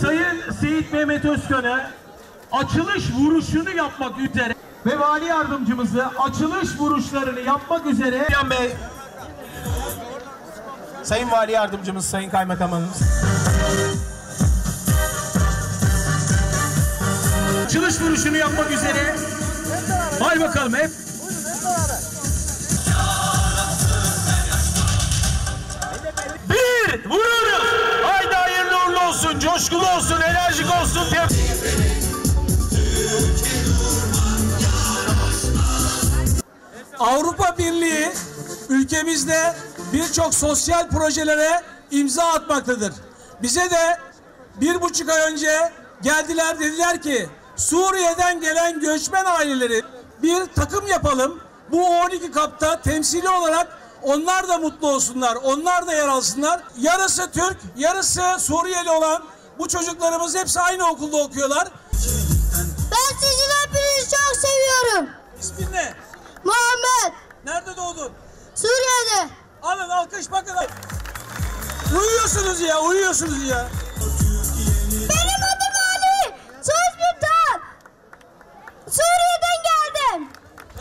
Sayın Seyit Mehmet Özkan'ı açılış vuruşunu yapmak üzere ve vali yardımcımızı açılış vuruşlarını yapmak üzere Bey. Sayın Vali Yardımcımız, Sayın Kaymakamımız. açılış vuruşunu yapmak üzere Hay bakalım hep Bir vuruyoruz. Coşkulu olsun, enerjik olsun. Avrupa Birliği ülkemizde birçok sosyal projelere imza atmaktadır. Bize de bir buçuk ay önce geldiler dediler ki Suriye'den gelen göçmen aileleri bir takım yapalım. Bu 12 kapta temsili olarak onlar da mutlu olsunlar, onlar da yer alsınlar. Yarısı Türk, yarısı Suriyeli olan bu çocuklarımız hepsi aynı okulda okuyorlar. Ben sizin hepinizi çok seviyorum. İsmin ne? Muhammed, Nerede doğdun? Suriye'de. Alın alkış bakın. Uyuyorsunuz ya, uyuyorsunuz ya. Benim adım Ali. Söz Büntan. Suriye'den geldim.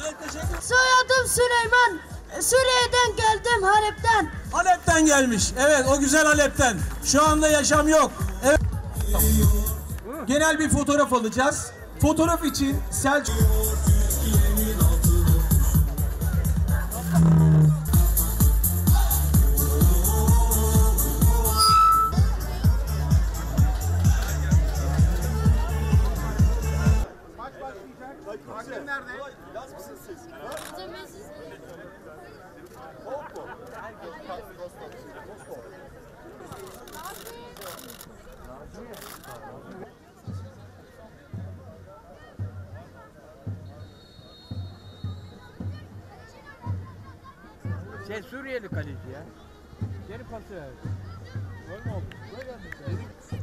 Evet teşekkür Soyadım Süleyman. Suriye'den geldim Halep'ten. Halep'ten gelmiş. Evet o güzel Halep'ten. Şu anda yaşam yok. Evet. Genel bir fotoğraf alacağız. Fotoğraf için Selçuk Şey Suriyeli kaleci ya. Geri pası. Gol mü oldu? Gol gelmiş.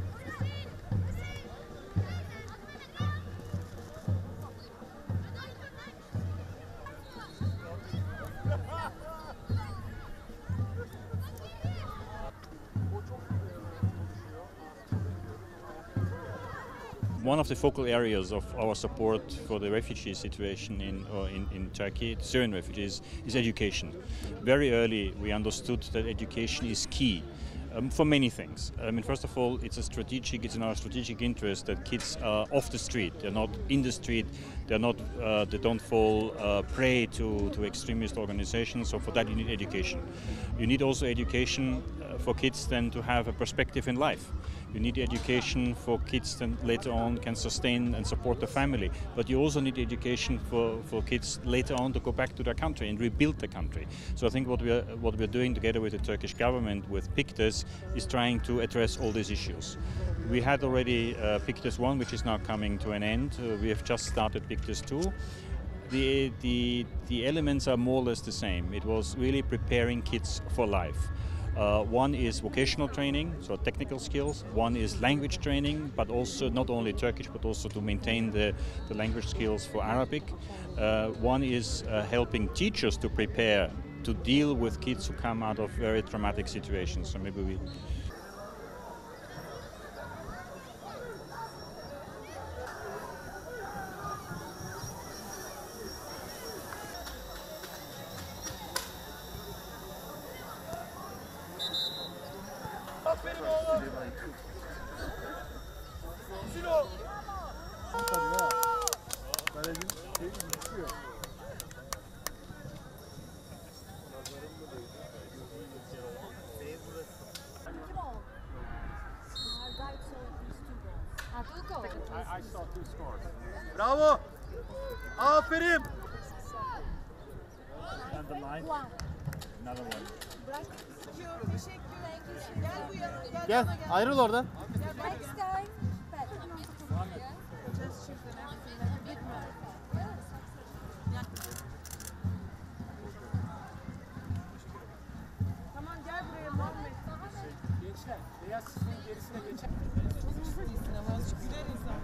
One of the focal areas of our support for the refugee situation in, uh, in, in Turkey, Syrian refugees, is education. Very early, we understood that education is key um, for many things. I mean, first of all, it's a strategic, it's in our strategic interest that kids are off the street. They're not in the street. They're not, uh, they don't fall uh, prey to, to extremist organizations. So for that, you need education. You need also education uh, for kids then to have a perspective in life. You need education for kids that later on can sustain and support the family. But you also need education for, for kids later on to go back to their country and rebuild the country. So I think what we are what we are doing together with the Turkish government with Pictus is trying to address all these issues. We had already uh, Pictus 1, which is now coming to an end. Uh, we have just started Pictus 2 the, the, the elements are more or less the same. It was really preparing kids for life. Uh, one is vocational training, so technical skills. One is language training, but also not only Turkish, but also to maintain the, the language skills for Arabic. Uh, one is uh, helping teachers to prepare to deal with kids who come out of very traumatic situations. So maybe we Bravo! Ah, Aferin! Another line. Another one. Gel bu yana. Gel, gel. Ayrıl oradan. Gerisine geçer. Çok mutluyuz ama azıcık güler insan.